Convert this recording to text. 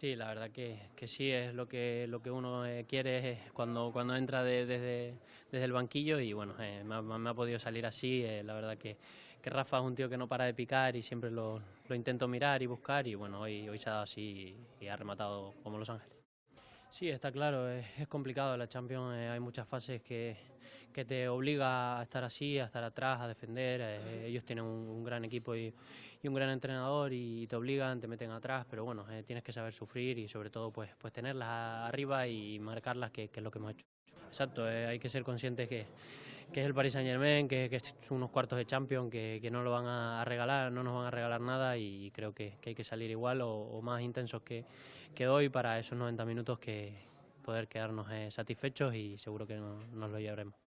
Sí, la verdad que, que, sí es lo que lo que uno eh, quiere cuando cuando entra de, desde, desde el banquillo y bueno eh, me, ha, me, ha, podido salir así eh, la verdad que, que, Rafa es un tío que no para de picar y siempre lo, lo intento mirar y buscar y bueno hoy hoy se ha dado así y, y ha rematado como Los Ángeles Sí, está claro, es, es complicado la Champions, eh, hay muchas fases que, que, te obliga a estar así, a estar atrás, a defender. Eh, ellos tienen un, un gran equipo y, y, un gran entrenador y te obligan, te meten atrás, pero bueno, eh, tienes que saber sufrir y sobre todo pues, pues tenerlas arriba y marcarlas, que, que es lo que hemos hecho. Exacto, eh, hay que ser conscientes que, que, es el Paris Saint Germain, que, son unos cuartos de Champions, que, que, no lo van a regalar, no nos van a regalar nada y creo que, hay que salir igual o, o más intensos que, hoy para esos 90 minutos que poder quedarnos eh, satisfechos y seguro que no, nos lo llevaremos.